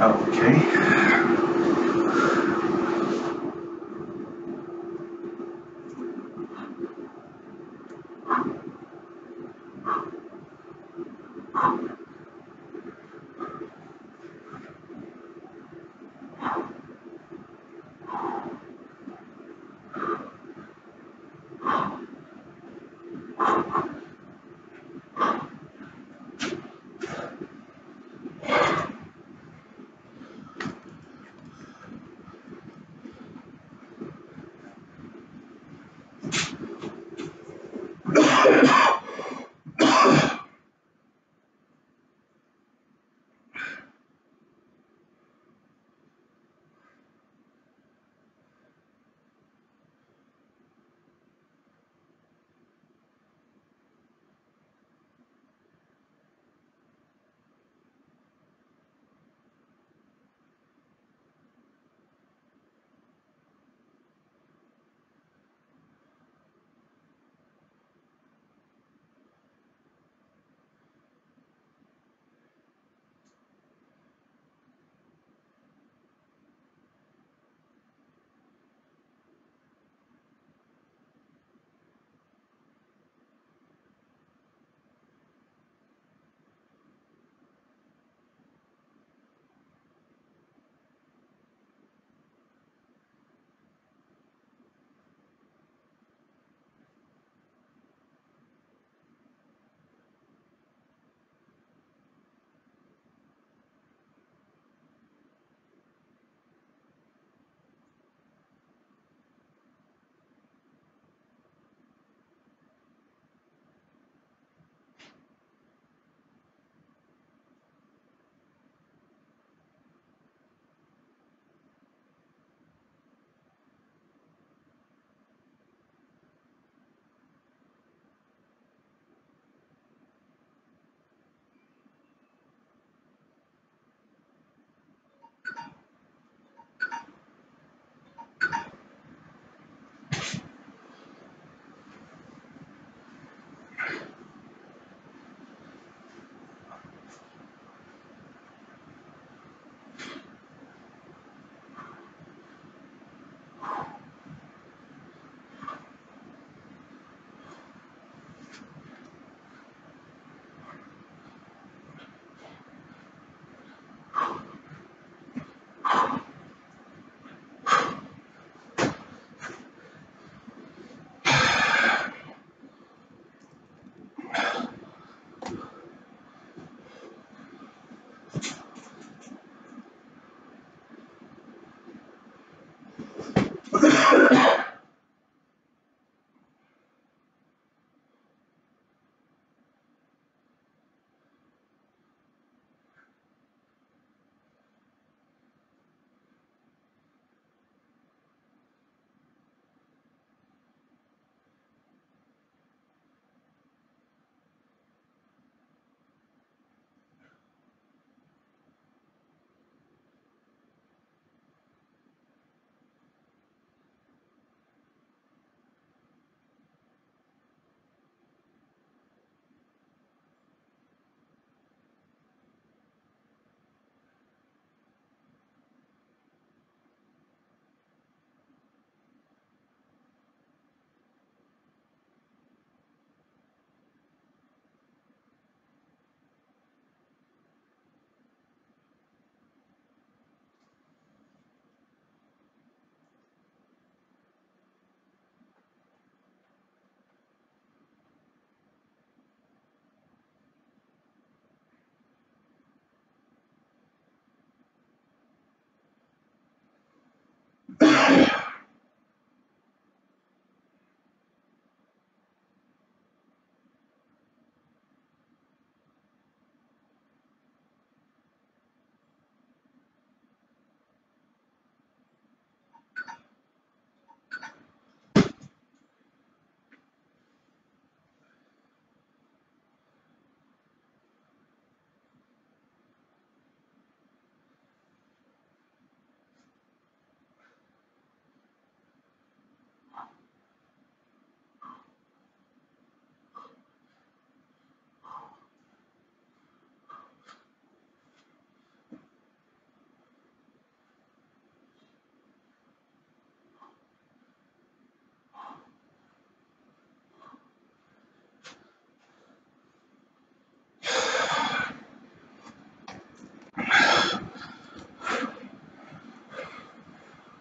Okay.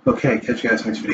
Okay, catch you guys next video.